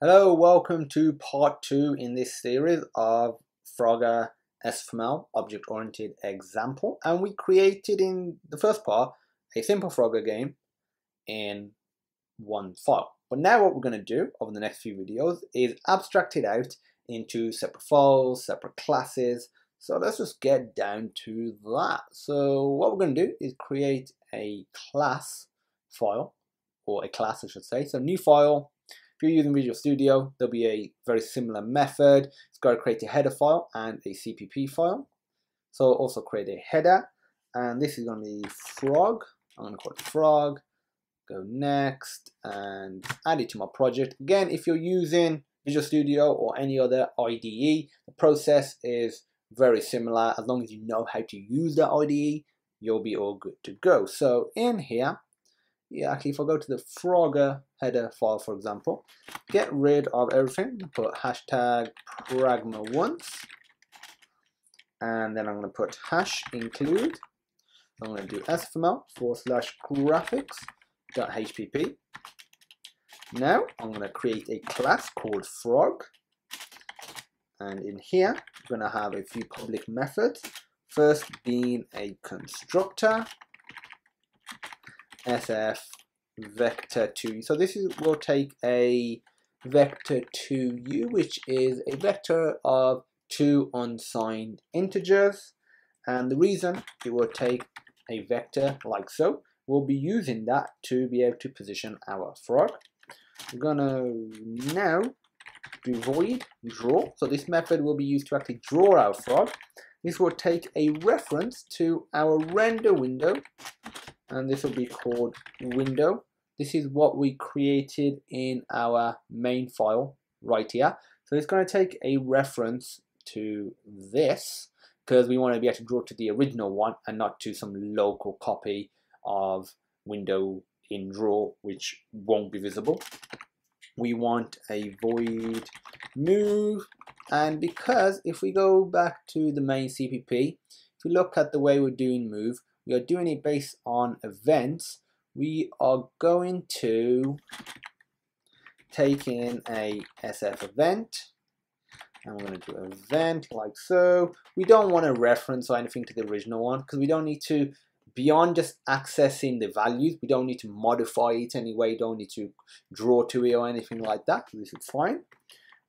Hello, welcome to part two in this series of Frogger SFML object-oriented example. And we created in the first part a simple Frogger game in one file. But now what we're going to do over the next few videos is abstract it out into separate files, separate classes. So let's just get down to that. So what we're going to do is create a class file, or a class I should say. So new file, if you're using Visual Studio, there'll be a very similar method. It's got to create a header file and a CPP file. So also create a header, and this is going to be frog. I'm going to call it frog. Go next and add it to my project. Again, if you're using Visual Studio or any other IDE, the process is very similar. As long as you know how to use the IDE, you'll be all good to go. So in here, yeah, actually, if I go to the Frogger header file, for example, get rid of everything, put hashtag pragma once, and then I'm going to put hash include. I'm going to do sfml forward slash graphics.hpp. Now I'm going to create a class called frog, and in here, I'm going to have a few public methods. First being a constructor, sf vector 2 so this is will take a vector 2u which is a vector of two unsigned integers. And the reason it will take a vector like so we'll be using that to be able to position our frog. We're gonna now do void draw. So this method will be used to actually draw our frog. This will take a reference to our render window and this will be called window. This is what we created in our main file right here. So it's going to take a reference to this because we want to be able to draw to the original one and not to some local copy of window in draw which won't be visible. We want a void move and because if we go back to the main CPP, if we look at the way we're doing move, we are doing it based on events, we are going to take in a SF event and we're going to do event like so. We don't want to reference or anything to the original one because we don't need to, beyond just accessing the values, we don't need to modify it anyway, don't need to draw to it or anything like that. This is fine.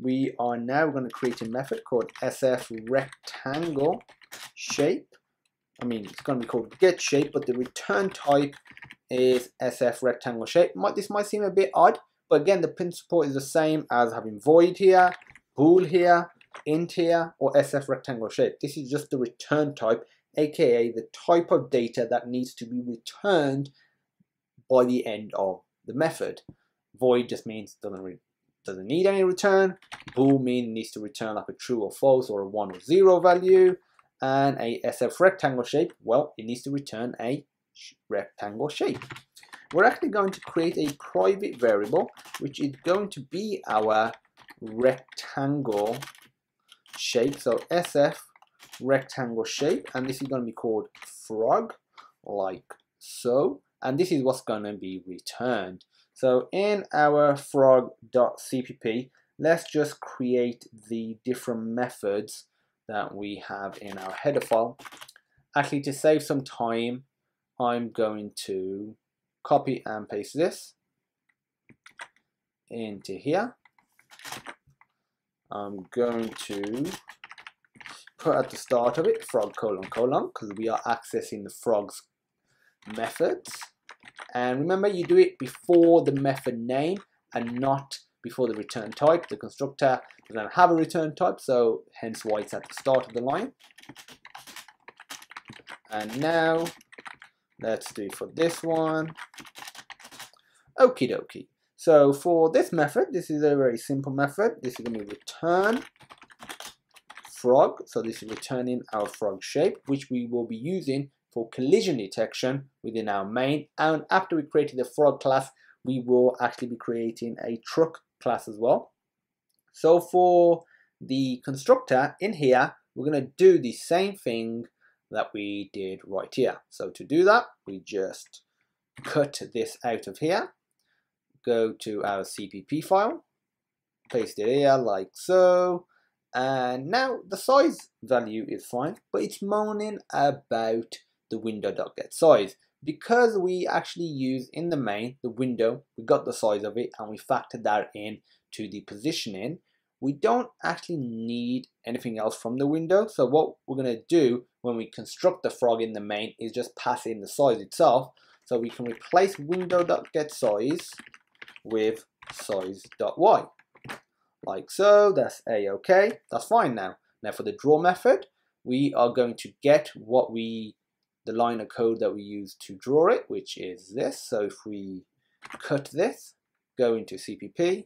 We are now going to create a method called SF rectangle shape I mean, it's going to be called get shape, but the return type is SF rectangle shape. Might, this might seem a bit odd, but again, the principle is the same as having void here, bool here, int here, or SF rectangle shape. This is just the return type, aka the type of data that needs to be returned by the end of the method. Void just means doesn't doesn't need any return. Bool means needs to return like a true or false or a one or zero value and a SF rectangle shape, well, it needs to return a rectangle shape. We're actually going to create a private variable, which is going to be our rectangle shape. So SF rectangle shape, and this is going to be called frog, like so. And this is what's going to be returned. So in our frog.cpp, let's just create the different methods that we have in our header file. Actually, to save some time, I'm going to copy and paste this into here. I'm going to put at the start of it frog colon colon because we are accessing the frog's methods. And remember, you do it before the method name and not before the return type. The constructor doesn't have a return type, so hence why it's at the start of the line. And now, let's do for this one. Okie dokie. So for this method, this is a very simple method. This is going to be return frog. So this is returning our frog shape, which we will be using for collision detection within our main. And after we created the frog class, we will actually be creating a truck class as well. So for the constructor in here, we're going to do the same thing that we did right here. So to do that, we just cut this out of here, go to our CPP file, paste it here like so and now the size value is fine but it's moaning about the window.getSize because we actually use in the main the window we got the size of it and we factored that in to the positioning we don't actually need anything else from the window. So what we're going to do when we construct the frog in the main is just pass in the size itself. So we can replace window.getSize with size.y like so that's a-okay that's fine now. Now for the draw method we are going to get what we the line of code that we use to draw it which is this. So if we cut this go into CPP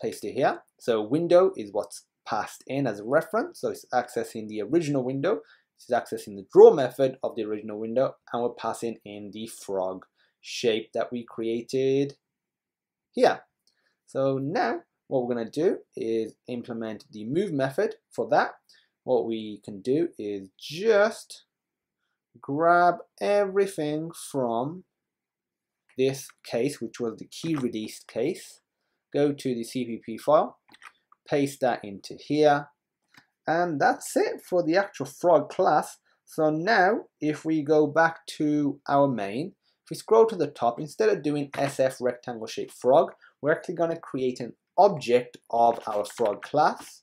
paste it here. So window is what's passed in as a reference. So it's accessing the original window. It's accessing the draw method of the original window and we're passing in the frog shape that we created here. So now what we're going to do is implement the move method for that. What we can do is just grab everything from this case, which was the key released case, go to the CPP file, paste that into here, and that's it for the actual frog class. So now, if we go back to our main, if we scroll to the top, instead of doing SF rectangle shape frog, we're actually going to create an object of our frog class.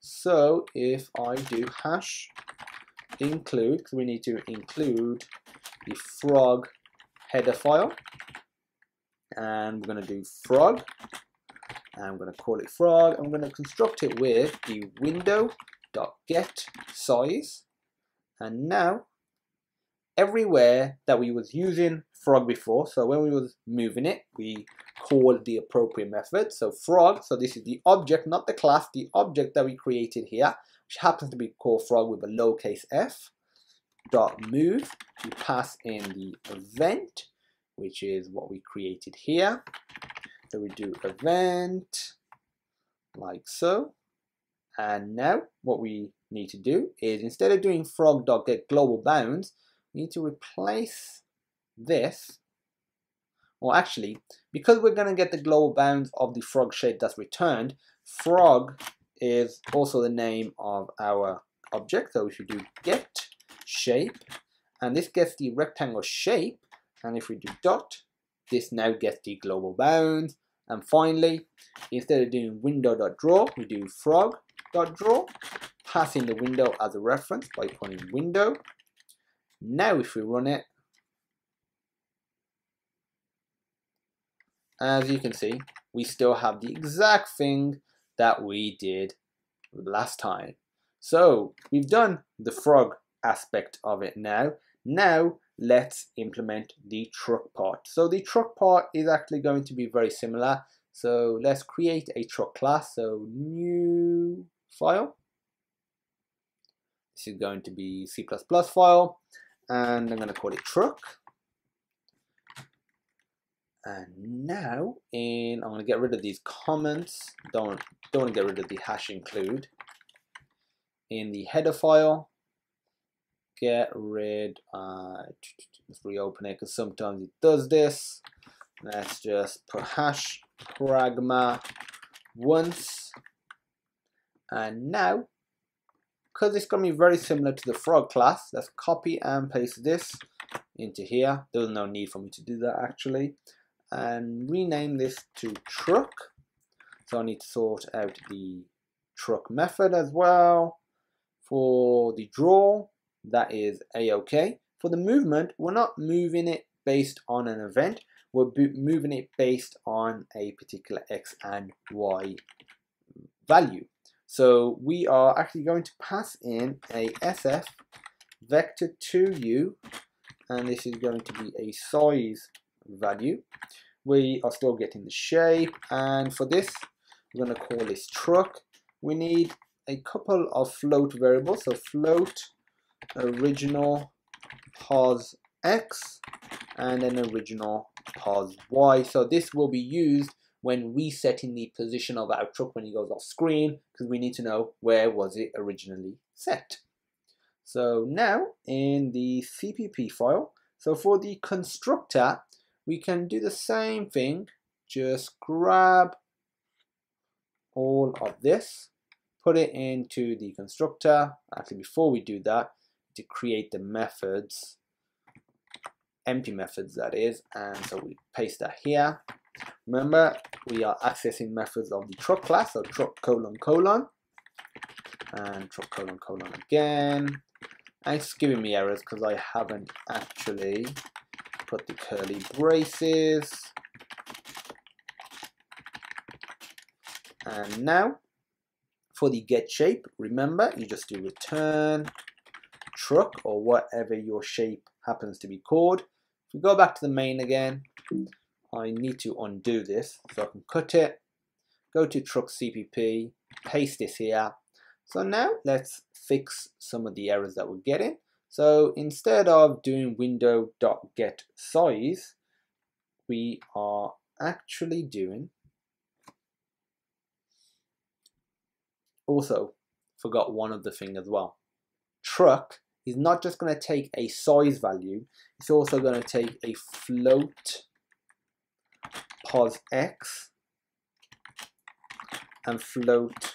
So if I do hash include, we need to include the frog header file, and we're going to do frog, and I'm going to call it frog. I'm going to construct it with the window.get size, and now everywhere that we was using frog before, so when we was moving it, we called the appropriate method. So frog, so this is the object, not the class, the object that we created here, which happens to be called frog with a lowercase f, dot move, we pass in the event, which is what we created here. So we do event, like so. And now what we need to do is instead of doing frog.get global bounds, we need to replace this well, actually, because we're going to get the global bounds of the frog shape that's returned, frog is also the name of our object. So we should do get shape, and this gets the rectangle shape. And if we do dot, this now gets the global bounds. And finally, instead of doing window.draw, we do frog.draw, passing the window as a reference by putting window. Now if we run it, as you can see, we still have the exact thing that we did last time. So we've done the frog aspect of it now. Now let's implement the truck part. So the truck part is actually going to be very similar. So let's create a truck class. So new file. This is going to be C++ file and I'm going to call it truck. And now, in I'm to get rid of these comments. Don't don't get rid of the hash include. In the header file, get rid. Uh, let's reopen it because sometimes it does this. Let's just put hash pragma once. And now, because it's going to be very similar to the frog class, let's copy and paste this into here. There's no need for me to do that actually and rename this to truck. So I need to sort out the truck method as well. For the draw, that is a-okay. For the movement, we're not moving it based on an event, we're moving it based on a particular x and y value. So we are actually going to pass in a sf vector 2u, and this is going to be a size value. We are still getting the shape, and for this, we're going to call this truck. We need a couple of float variables, so float original pos x and then original pos y. So this will be used when resetting the position of our truck when it goes off screen because we need to know where was it originally set. So now in the CPP file, so for the constructor, we can do the same thing, just grab all of this, put it into the constructor. Actually, before we do that, to create the methods, empty methods that is, and so we paste that here. Remember, we are accessing methods of the truck class, so truck colon colon, and truck colon colon again. And it's giving me errors because I haven't actually put the curly braces. And now for the get shape, remember you just do return truck or whatever your shape happens to be called. If we go back to the main again, I need to undo this so I can cut it, go to truck CPP, paste this here. So now let's fix some of the errors that we're getting. So instead of doing window.get size, we are actually doing also forgot one other thing as well. Truck is not just going to take a size value, it's also going to take a float pos x and float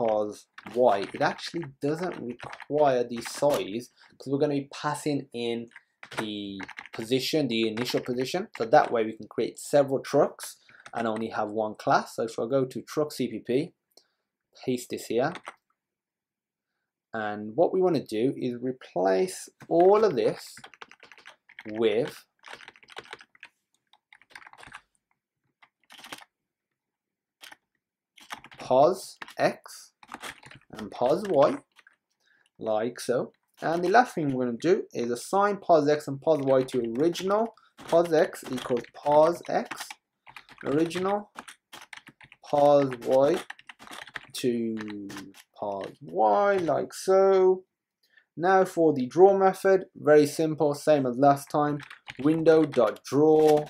pos y. It actually doesn't require the size because we're going to be passing in the position, the initial position. So that way we can create several trucks and only have one class. So if I go to truck CPP, paste this here, and what we want to do is replace all of this with pos x and y like so. And the last thing we're going to do is assign pos x and pos y to original. Pos x equals pos x. Original. Pos y to pos y like so. Now for the draw method. Very simple same as last time. Window dot draw.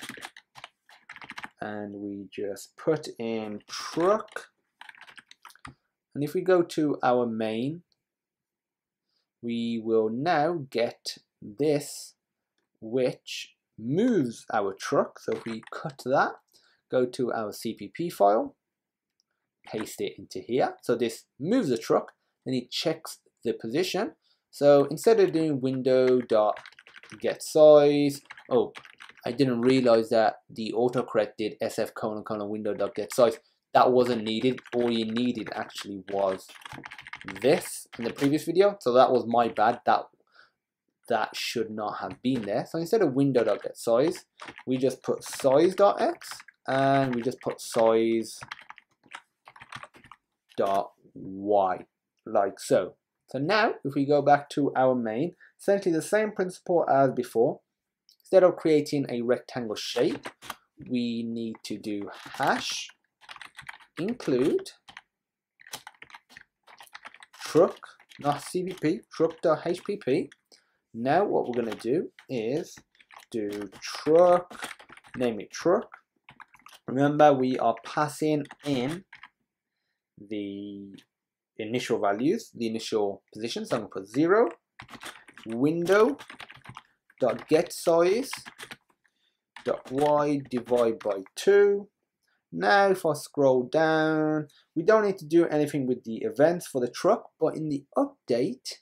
And we just put in truck and if we go to our main, we will now get this which moves our truck. So if we cut that, go to our CPP file, paste it into here. So this moves the truck, and it checks the position. So instead of doing window dot get size, oh, I didn't realize that the autocorrect did sf colon colon window dot get size that wasn't needed. All you needed actually was this in the previous video. So that was my bad. That that should not have been there. So instead of window.getSize, we just put size.x and we just put size dot y like so. So now if we go back to our main, essentially the same principle as before. Instead of creating a rectangle shape, we need to do hash include truck, not CPP, truck.hpp. Now what we're going to do is do truck, name it truck. Remember we are passing in the initial values, the initial position. So I'm going to put 0, window, dot get size, dot y divide by 2, now if I scroll down, we don't need to do anything with the events for the truck, but in the update,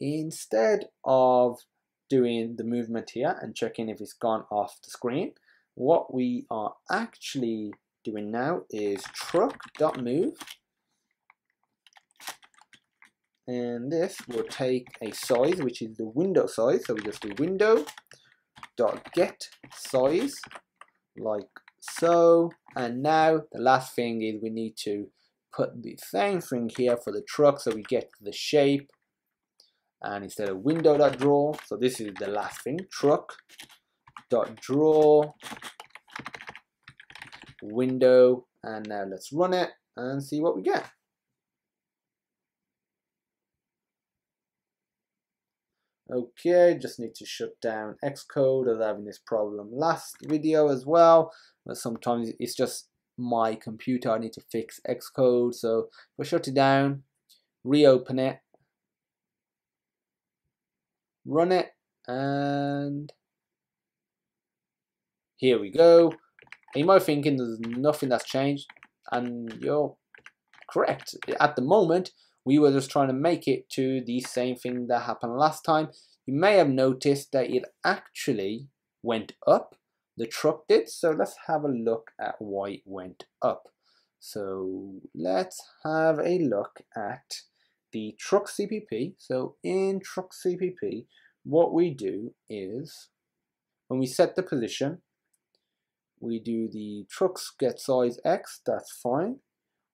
instead of doing the movement here and checking if it's gone off the screen, what we are actually doing now is truck.move and this will take a size which is the window size. So we just do window dot get size like so and now the last thing is we need to put the same thing here for the truck so we get the shape. And instead of window dot draw so this is the last thing truck dot draw window and now let's run it and see what we get Okay, just need to shut down Xcode. I was having this problem last video as well. But sometimes it's just my computer. I need to fix Xcode. So if I shut it down, reopen it, run it, and here we go. You might thinking there's nothing that's changed. and you're correct. At the moment, we were just trying to make it to the same thing that happened last time. You may have noticed that it actually went up, the truck did, so let's have a look at why it went up. So let's have a look at the truck CPP. So in truck CPP, what we do is when we set the position, we do the trucks get size X, that's fine.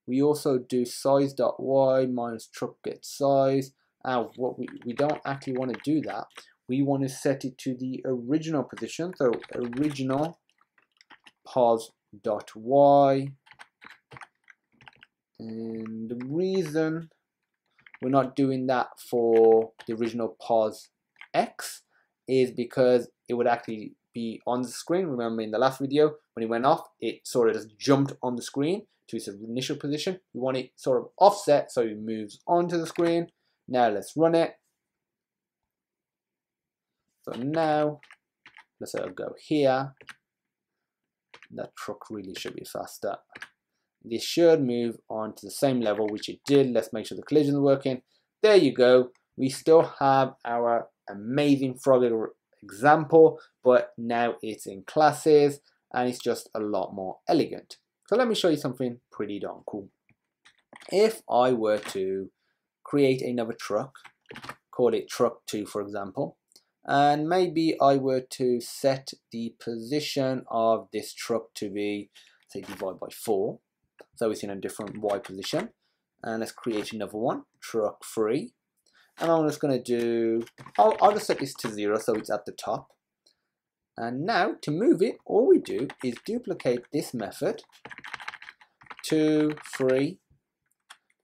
We also do size.y minus truck get size. And what we, we don't actually want to do that. We want to set it to the original position. So original pos.y. And the reason we're not doing that for the original pos x is because it would actually be on the screen. Remember in the last video, when it went off, it sort of just jumped on the screen to its initial position. We want it sort of offset so it moves onto the screen. Now let's run it. So now, let's go here. That truck really should be faster. This should move on to the same level, which it did. Let's make sure the collision is working. There you go. We still have our amazing Frogger example, but now it's in classes and it's just a lot more elegant. So let me show you something pretty darn cool. If I were to create another truck, call it truck 2 for example, and maybe I were to set the position of this truck to be, say, divided by 4, so it's in a different Y position, and let's create another one, truck 3, and I'm just going to do, I'll, I'll just set this to 0 so it's at the top, and now to move it, all we do is duplicate this method, two, three.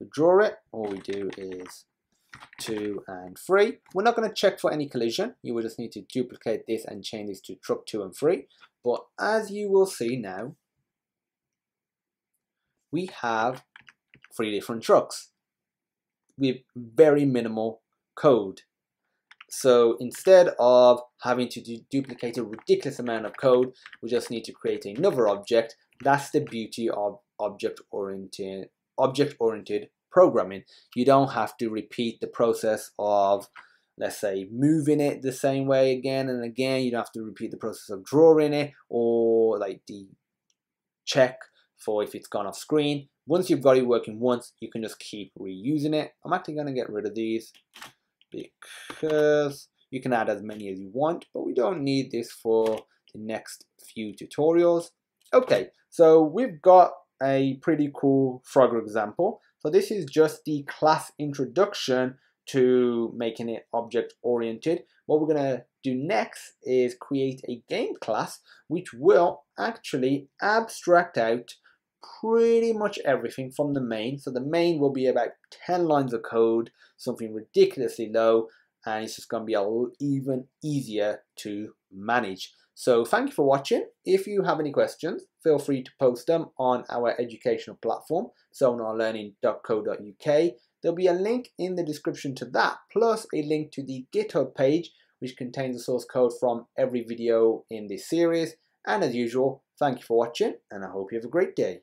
To draw it, all we do is two and three. We're not going to check for any collision. You will just need to duplicate this and change this to truck two and three. But as you will see now, we have three different trucks with very minimal code. So instead of having to duplicate a ridiculous amount of code, we just need to create another object. That's the beauty of object-oriented object-oriented programming. You don't have to repeat the process of let's say moving it the same way again and again. You don't have to repeat the process of drawing it or like the check for if it's gone off screen. Once you've got it working once, you can just keep reusing it. I'm actually going to get rid of these because you can add as many as you want, but we don't need this for the next few tutorials. Okay, so we've got a pretty cool Frogger example. So this is just the class introduction to making it object oriented. What we're gonna do next is create a game class which will actually abstract out pretty much everything from the main. So the main will be about 10 lines of code, something ridiculously low, and it's just going to be even easier to manage. So thank you for watching. If you have any questions, feel free to post them on our educational platform, sonarlearning.co.uk. There'll be a link in the description to that, plus a link to the GitHub page, which contains the source code from every video in this series. And as usual, thank you for watching, and I hope you have a great day.